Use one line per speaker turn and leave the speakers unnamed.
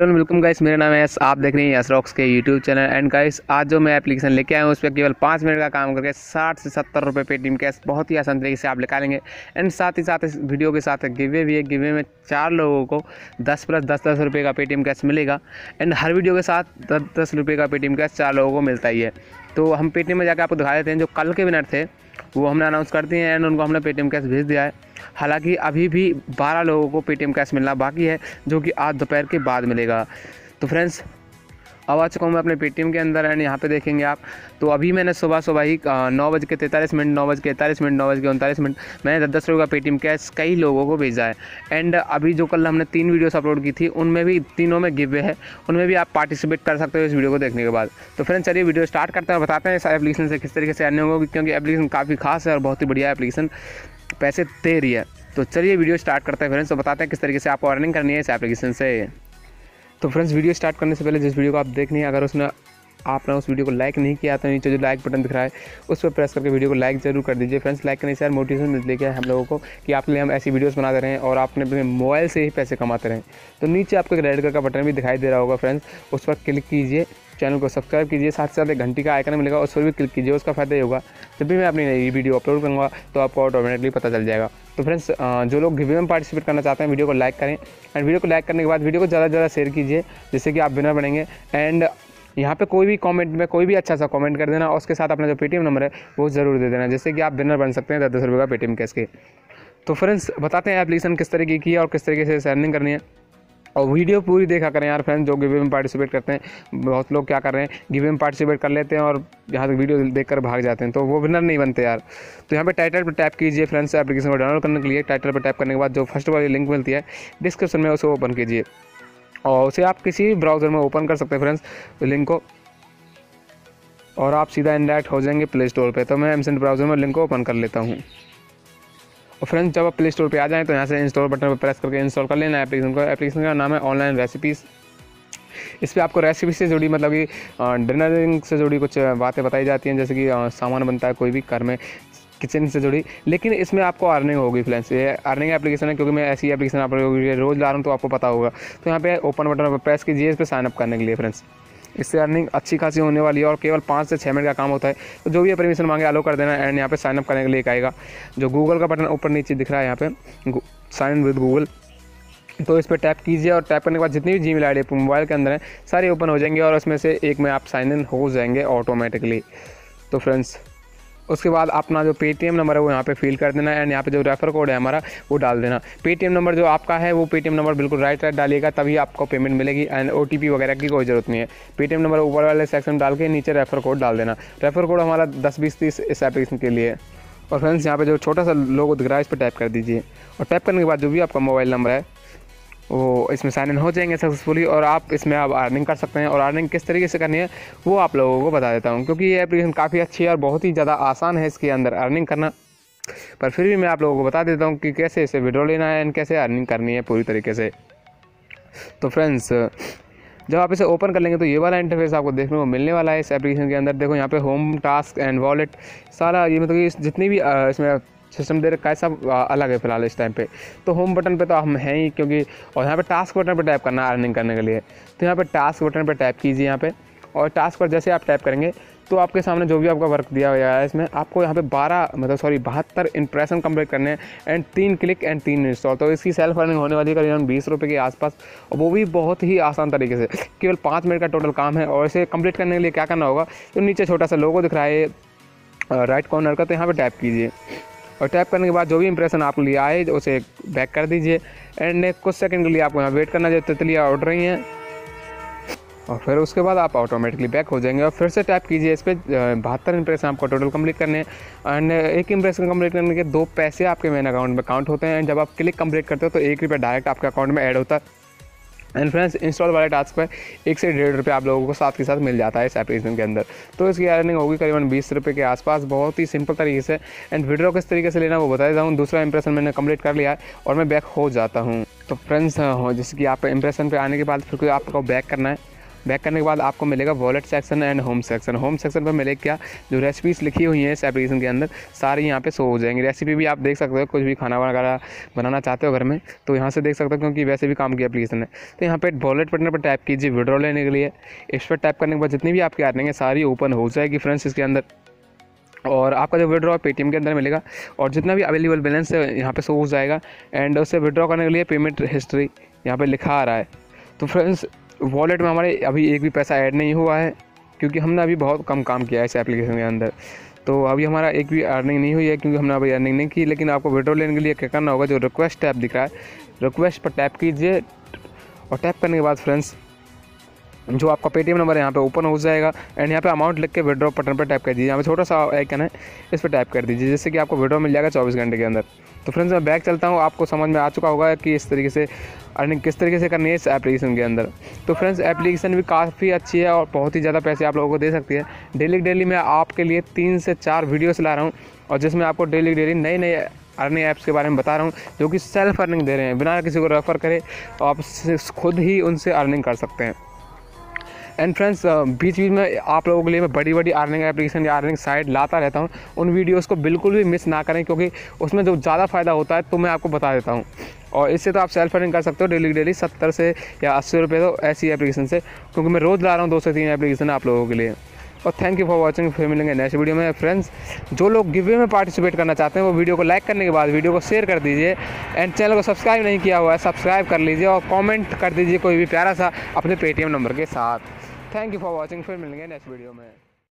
Welcome guys मेरा नाम है एस आप देख रहे हैं एस रॉक्स के यूट्यूब चैनल एंड गाइस आज जो मैं एप्लीकेशन लेके आया हूँ, उस पर केवल पाँच मिनट का काम करके साठ से सत्तर रुपये पेटीएम कैश बहुत ही आसान तरीके से आप निकालेंगे। एंड साथ ही साथ इस वीडियो के साथ गिवे भी है। गिवे में चार लोगों को दस प्लस दस दस रुपये का पेटीएम कैश मिलेगा। एंड हर वीडियो के साथ दस दस रुपये का पेटीएम कैश चार लोगों को मिलता ही है। तो हम पेटीएम में जाकर आपको दिखा देते हैं जो कल के विनर थे, वो हमने अनाउंस कर दिए हैं। एंड उनको हमने पेटीएम कैश भेज दिया है। हालाँकि अभी भी बारह लोगों को पेटीएम कैश मिलना बाकी है, जो कि आज दोपहर के बाद मिलेगा। तो फ्रेंड्स अब आ चुका हूँ मैं अपने पेटीएम के अंदर एंड यहाँ पे देखेंगे आप। तो अभी मैंने सुबह सुबह ही नौ बज के तैंतालीस मिनट, नौ बज के इकतालीस मिनट, नौ बज के उनतालीस मिनट, मैंने दस दस रुपये का पेटीएम कैश कई लोगों को भेजा है। एंड अभी जो कल हमने तीन वीडियोस अपलोड की थी, उनमें भी तीनों में गिवे है। उनमें भी आप पार्टिसिपेट कर सकते हो इस वीडियो को देखने के बाद। तो फ्रेंड्स चलिए वीडियो स्टार्ट करते हैं बताते हैं इस एप्लीकेशन से किस तरीके से आने होगा, क्योंकि एप्लीकेशन काफ़ी खास है और बहुत ही बढ़िया एप्लीकेशन पैसे दे रही है। तो चलिए वीडियो स्टार्ट करते हैं फ्रेंड्स तो बताते हैं किस तरीके से आपको अर्निंग करनी है इस एप्लीकेशन से। तो फ्रेंड्स, वीडियो स्टार्ट करने से पहले जिस वीडियो को आप देखनी है, अगर उसने आपने उस वीडियो को लाइक नहीं किया तो नीचे जो लाइक बटन दिख रहा है, उस पर प्रेस करके वीडियो को लाइक ज़रूर कर दीजिए। फ्रेंड्स लाइक करने से यार मोटिवेशन मिलती है हम लोगों को कि आपके लिए हम ऐसी वीडियोस बनाते रहें और आपने अपने मोबाइल से ही पैसे कमाते रहें। तो नीचे आपको एक रेड कलर का बटन भी दिखाई दे रहा होगा फ्रेंड्स उस पर क्लिक कीजिए। चैनल को सब्सक्राइब कीजिए, साथ साथ एक घंटी का आइकन मिलेगा, उस पर भी क्लिक कीजिए, उसका फ़ायदा ही होगा, जब भी मैं अपनी नई वीडियो अपलोड करूँगा तो आपको ऑटोमेटिकली पता चल जाएगा। तो फ्रेंड्स जो लोग गिवे में पार्टिसिपेट करना चाहते हैं वीडियो को लाइक करें। एंड वीडियो को लाइक करने के बाद वीडियो को ज़्यादा से ज़्यादा शेयर कीजिए, जिससे कि आप विनर बनेंगे। एंड यहाँ पे कोई भी कमेंट में कोई भी अच्छा सा कमेंट कर देना, और उसके साथ अपना जो पेटीएम नंबर है, वो ज़रूर दे देना जैसे कि आप विनर बन सकते हैं दस दस रुपये का पेटीएम कैश के। तो फ्रेंड्स बताते हैं एप्लीकेशन किस तरीके की है और किस तरीके से अर्निंग करनी है। और वीडियो पूरी देखा करें यार फ्रेंड्स जो गिवे में पार्टिसिपेट करते हैं, बहुत लोग क्या कर रहे हैं गिवे में पार्टिसिपेट कर लेते हैं और यहाँ तक वीडियो देखकर भाग जाते हैं तो वो विनर नहीं बनते यार। तो यहाँ पे टाइटल पर टैप कीजिए फ्रेंड्स एप्लीकेशन को डाउनलोड करने के लिए। टाइटल पर टैप करने के बाद जो फ़र्स्ट वाली लिंक मिलती है डिस्क्रिप्शन में उसे ओपन कीजिए। और उसे आप किसी भी ब्राउज़र में ओपन कर सकते हैं फ्रेंड्स लिंक को। और आप सीधा इंडायरेक्ट हो जाएँगे प्ले स्टोर पर तो मैं एमसेंट ब्राउज़र में लिंक को ओपन कर लेता हूँ। और फ्रेंड्स जब आप प्ले स्टोर पर आ जाएँ तो यहाँ से इंस्टॉल बटन पर प्रेस करके इंस्टॉल कर लेना एप्लीकेशन को। एप्लीकेशन का नाम है ऑनलाइन रेसिपीज़ इस पर आपको रेसिपी से जुड़ी मतलब कि डिनरिंग से जुड़ी कुछ बातें बताई जाती हैं, जैसे कि सामान बनता है कोई भी घर में। किचन से जुड़ी। लेकिन इसमें आपको अर्निंग होगी फ्रेंड्स। ये अर्निंग एप्लीकेशन है, क्योंकि मैं ऐसी एप्लीकेशन आप रोज़ ला रहा हूँ तो आपको पता होगा। तो यहाँ पे ओपन बटन पर प्रेस कीजिए, इस पर साइनअप करने के लिए फ्रेंड्स। इससे अर्निंग अच्छी खासी होने वाली है और केवल पाँच से छः मिनट का काम होता है। तो जो भी परमिशन मांगे अलो कर देना एंड यहाँ पे साइनअप करने के लिए आएगा। जो गूगल का बटन ऊपर नीचे दिख रहा है, यहाँ पे साइन इन विद गूगल तो इस पर टैप कीजिए और टैप करने के बाद जितनी भी जी मेल आई मोबाइल के अंदर है, सारी ओपन हो जाएँगे और उसमें से एक में आप साइन इन हो जाएँगे ऑटोमेटिकली तो फ्रेंड्स उसके बाद अपना जो पेटीएम नंबर है वो यहाँ पे फिल कर देना एंड यहाँ पे जो रेफर कोड है हमारा, वो डाल देना। पेटीएम नंबर जो आपका है, वो पेटीएम नंबर बिल्कुल राइट राइट डालिएगा, तभी आपको पेमेंट मिलेगी एंड ओटीपी वगैरह की कोई ज़रूरत नहीं है। पेटीएम नंबर ऊपर वाले सेक्शन डाल के नीचे रेफर कोड डाल देना। रेफर कोड हमारा दस, बीस, तीस इस एप्लीकेशन के लिए। और फ्रेंड्स यहाँ पे जो छोटा सा लोगो दिख रहा है, इस पर टाइप कर दीजिए। और टाइप करने के बाद जो भी आपका मोबाइल नंबर है वो इसमें साइन इन हो जाएँगे सक्सेसफुली और आप इसमें आप अर्निंग कर सकते हैं और अर्निंग किस तरीके से करनी है, वो आप लोगों को बता देता हूँ, क्योंकि ये एप्लीकेशन काफ़ी अच्छी है और बहुत ही ज़्यादा आसान है इसके अंदर अर्निंग करना। पर फिर भी मैं आप लोगों को बता देता हूँ कि कैसे इसे विड्रॉ लेना है एंड कैसे अर्निंग करनी है पूरी तरीके से। तो फ्रेंड्स जब आप इसे ओपन कर लेंगे तो ये वाला इंटरफेस आपको देखने को मिलने वाला है इस एप्लीकेशन के अंदर। देखो यहाँ पे होम टास्क एंड वॉलेट सारा ये मतलब कि जितनी भी इसमें सिस्टम दे रखा है, सब अलग है फ़िलहाल इस टाइम पे। तो होम बटन पे तो हम हैं ही, क्योंकि, और यहाँ पे टास्क बटन पे टैप करना है अर्निंग करने के लिए। तो यहाँ पे टास्क बटन पे टैप कीजिए यहाँ पे, और टास्क पर जैसे आप टैप करेंगे तो आपके सामने जो भी आपका वर्क दिया हुआ है, इसमें आपको यहाँ पे 12 मतलब सॉरी बहत्तर इंप्रेशन कंप्लीट करने हैं एंड तीन क्लिक एंड तीन इंस्टॉल तो इसकी सेल्फ अर्निंग होने वाली है करीबन बीस रुपये के आसपास, और वो भी बहुत ही आसान तरीके से। केवल पाँच मिनट का टोटल काम है, और इसे कंप्लीट करने के लिए क्या करना होगा तो नीचे छोटा सा लोगो दिख रहा है राइट कॉर्नर का तो यहाँ पर टैप कीजिए। और टैप करने के बाद जो भी इंप्रेशन आप लिए आए उसे बैक कर दीजिए। एंड कुछ सेकंड के लिए आपको यहाँ वेट करना, जो तितलियाँ उड़ रही हैं। और फिर उसके बाद आप ऑटोमेटिकली बैक हो जाएँगे। और फिर से टैप कीजिए इस पर बहत्तर इंप्रेशन आपको टोटल कंप्लीट करने हैं। एंड एक इंप्रेशन कंप्लीट करने के दो पैसे आपके मेन अकाउंट में काउंट होते हैं। एंड जब आप क्लिक कंप्लीट करते हो तो एक रुपये डायरेक्ट आपके अकाउंट में ऐड होता है। एंड फ्रेंड्स इंस्टॉल वाले टास्क पर एक से डेढ़ रुपये आप लोगों को साथ के साथ मिल जाता है इस एप्लीकेशन के अंदर। तो इसकी अर्निंग होगी करीबन बीस रुपये के आसपास बहुत ही सिंपल तरीके से। एंड वीडियो किस तरीके से लेना वो बता जाऊँ। हूँ दूसरा इंप्रेशन मैंने कंप्लीट कर लिया है और मैं बैक हो जाता हूँ। तो फ्रेंड्स हाँ, जैसे कि आप इंप्रेशन पे आने के बाद फिर कोई आपको बैक करना है बैक करने के बाद आपको मिलेगा wallet section and home section home section पर मिलेगा क्या? जो रेसिपीज़ लिखी हुई हैं इस एप्लीकेशन के अंदर, सारी यहाँ पे शो हो जाएँगी। रेसिपी भी आप देख सकते हो, कुछ भी खाना वगैरह बनाना चाहते हो घर में तो यहाँ से देख सकते हो क्योंकि वैसे भी काम की एप्लीकेशन है। तो यहाँ पर वॉलेट बटन पर टैप कीजिए विड्रॉ लेने के लिए। इस पर टैप करने के बाद जितनी भी आपकी अर्निंग है, सारी ओपन हो जाएगी फ्रेंड्स इसके अंदर। और आपका जो विड्रॉ पेटीएम के अंदर मिलेगा, और जितना भी अवेलेबल बैलेंस है, यहाँ पे शो हो जाएगा। एंड उससे विड्रॉ करने के लिए पेमेंट हिस्ट्री यहाँ पे लिखा आ रहा है। तो फ्रेंड्स वॉलेट में हमारे अभी एक भी पैसा ऐड नहीं हुआ है, क्योंकि हमने अभी बहुत कम काम किया है इस एप्लीकेशन के अंदर। तो अभी हमारा एक भी अर्निंग नहीं हुई है, क्योंकि हमने अभी अर्निंग नहीं की, लेकिन आपको विड्रॉ लेने के लिए क्या करना होगा, जो रिक्वेस्ट टैप दिख रहा है रिक्वेस्ट पर टैप कीजिए और टैप करने के बाद फ्रेंड्स जो आपका पेटीएम नंबर यहाँ पे ओपन हो जाएगा एंड यहाँ पे अमाउंट लिख के विड्रॉ बटन पर टैप कर दीजिए। यहाँ पे छोटा सा आइकन है, इस पर टैप कर दीजिए, जिससे कि आपको विड्रॉ मिल जाएगा चौबीस घंटे के अंदर। तो फ्रेंड्स मैं बैक चलता हूँ। आपको समझ में आ चुका होगा कि इस तरीके से अर्निंग किस तरीके से करनी है इस एप्लीकेशन के अंदर। तो फ्रेंड्स एप्लीकेशन भी काफ़ी अच्छी है और बहुत ही ज़्यादा पैसे आप लोगों को दे सकती है। डेली डेली मैं आपके लिए तीन से चार वीडियोस ला रहा हूँ और जिसमें आपको डेली डेली नई नई अर्निंग ऐप्स के बारे में बता रहा हूँ, जो कि सेल्फ अर्निंग दे रहे हैं। बिना किसी को रेफ़र करे, आप खुद ही उनसे अर्निंग कर सकते हैं। एंड फ्रेंड्स बीच बीच में आप लोगों के लिए मैं बड़ी बड़ी अर्निंग एप्लीकेशन या अर्निंग साइट लाता रहता हूँ। उन वीडियोस को बिल्कुल भी मिस ना करें क्योंकि उसमें जो ज़्यादा फ़ायदा होता है तो मैं आपको बता देता हूँ। और इससे तो आप सेल्फ अर्निंग कर सकते हो डेली डेली सत्तर से या अस्सी रुपये तो ऐसी एप्लीकेशन से, क्योंकि मैं रोज़ ला रहा हूँ दो से तीन एप्लीकेशन आप लोगों के लिए। और थैंक यू फॉर वॉचिंग फिर मिलेंगे नेक्स्ट वीडियो में। फ्रेंड्स जो लोग गिवे में पार्टिसिपेट करना चाहते हैं, वो वीडियो को लाइक करने के बाद वीडियो को शेयर कर दीजिए। एंड चैनल को सब्सक्राइब नहीं किया हुआ है सब्सक्राइब कर लीजिए और कमेंट कर दीजिए कोई भी प्यारा सा अपने पेटीएम नंबर के साथ। थैंक यू फॉर वॉचिंग फिर मिलेंगे नेक्स्ट वीडियो में।